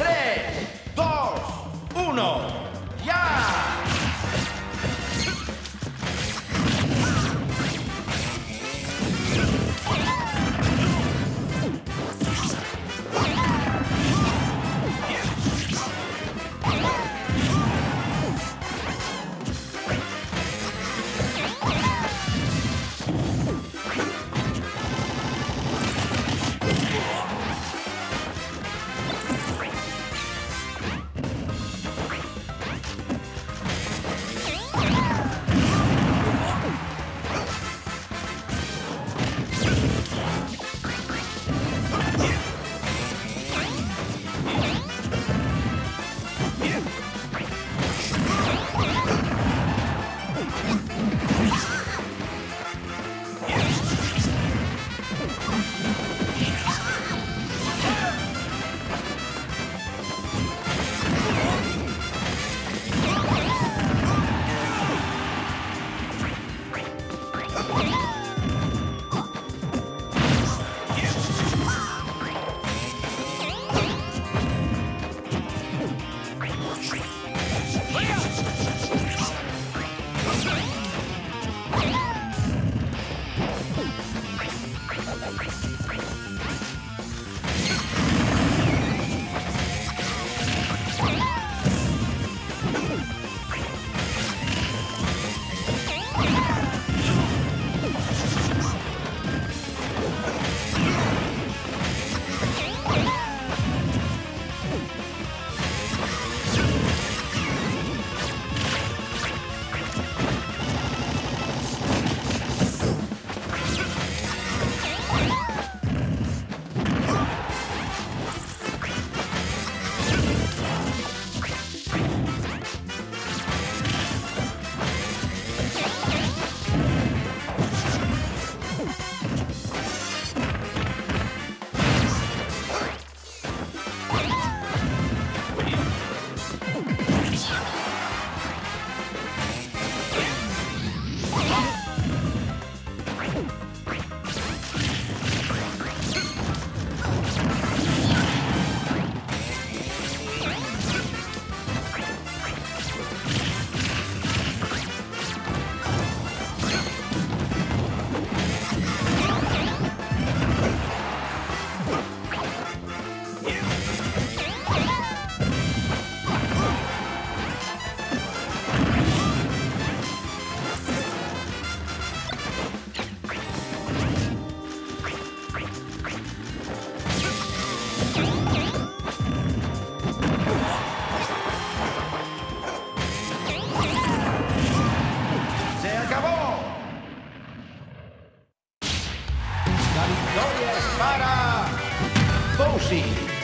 3, くっ。¡Se acabó! Para Bowsy.